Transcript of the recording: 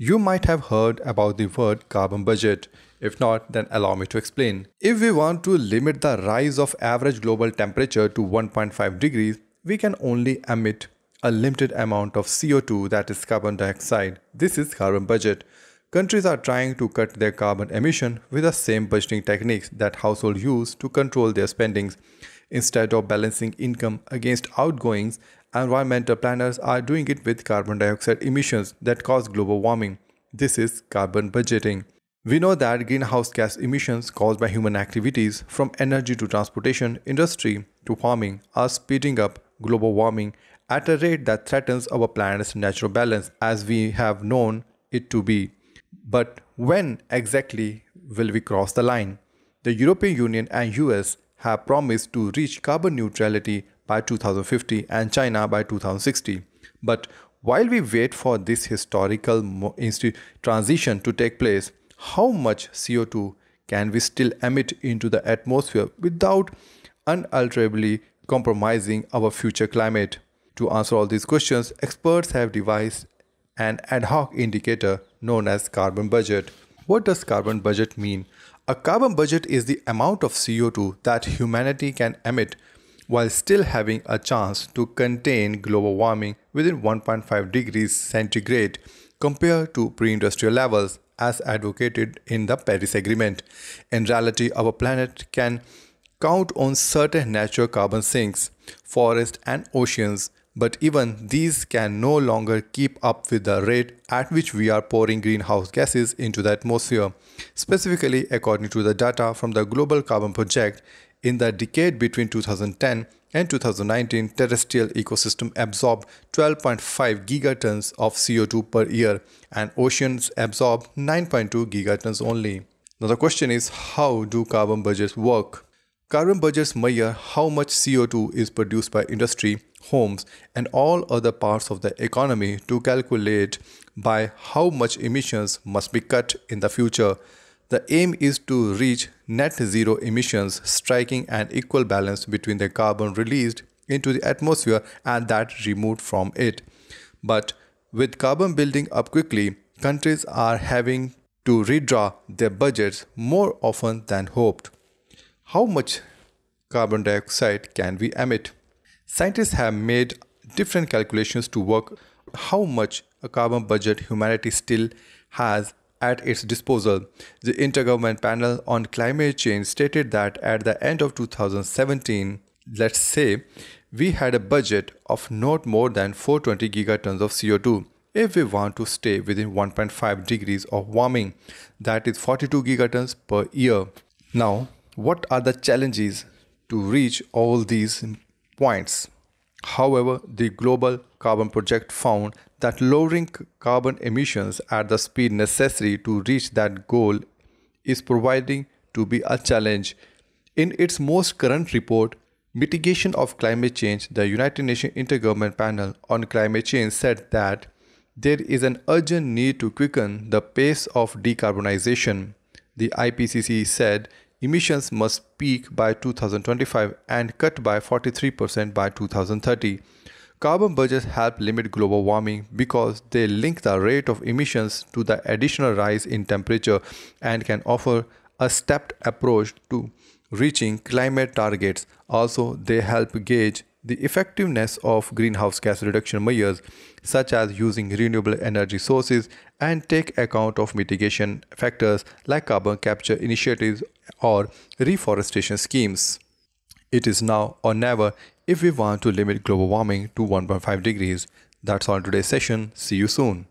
You might have heard about the word carbon budget. If not, then allow me to explain. If we want to limit the rise of average global temperature to 1.5 degrees, we can only emit a limited amount of CO2 that is carbon dioxide. This is carbon budget. Countries are trying to cut their carbon emission with the same budgeting techniques that households use to control their spendings. Instead of balancing income against outgoings, environmental planners are doing it with carbon dioxide emissions that cause global warming. This is carbon budgeting. We know that greenhouse gas emissions caused by human activities, from energy to transportation, industry to farming, are speeding up global warming at a rate that threatens our planet's natural balance as we have known it to be. But when exactly will we cross the line? The European Union and US have promised to reach carbon neutrality by 2050 and China by 2060. But while we wait for this historical transition to take place, how much CO2 can we still emit into the atmosphere without unalterably compromising our future climate? To answer all these questions, experts have devised an ad hoc indicator known as carbon budget. What does carbon budget mean? A carbon budget is the amount of CO2 that humanity can emit while still having a chance to contain global warming within 1.5 degrees centigrade compared to pre industrial levels as advocated in the Paris Agreement. In reality, our planet can count on certain natural carbon sinks, forests, and oceans, but even these can no longer keep up with the rate at which we are pouring greenhouse gases into the atmosphere. Specifically, according to the data from the Global Carbon Project, in the decade between 2010 and 2019, terrestrial ecosystem absorbed 12.5 gigatons of CO2 per year and oceans absorb 9.2 gigatons only. Now the question is how do carbon budgets work? Carbon budgets measure how much CO2 is produced by industry, homes, and all other parts of the economy to calculate by how much emissions must be cut in the future. The aim is to reach net zero emissions, striking an equal balance between the carbon released into the atmosphere and that removed from it. But with carbon building up quickly, countries are having to redraw their budgets more often than hoped. How much carbon dioxide can we emit? Scientists have made different calculations to work how much a carbon budget humanity still has at its disposal. The Intergovernmental Panel on Climate Change stated that at the end of 2017, let's say, we had a budget of not more than 420 gigatons of CO2 if we want to stay within 1.5 degrees of warming, that is 42 gigatons per year. Now, what are the challenges to reach all these points? However, the Global Carbon Project found that lowering carbon emissions at the speed necessary to reach that goal is proving to be a challenge. In its most current report, Mitigation of Climate Change, the United Nations Intergovernmental Panel on Climate Change said that there is an urgent need to quicken the pace of decarbonization. The IPCC said emissions must peak by 2025 and cut by 43% by 2030. Carbon budgets help limit global warming because they link the rate of emissions to the additional rise in temperature and can offer a stepped approach to reaching climate targets. Also, they help gauge the effectiveness of greenhouse gas reduction measures such as using renewable energy sources and take account of mitigation factors like carbon capture initiatives or reforestation schemes. It is now or never if we want to limit global warming to 1.5 degrees. That's all today's session. See you soon.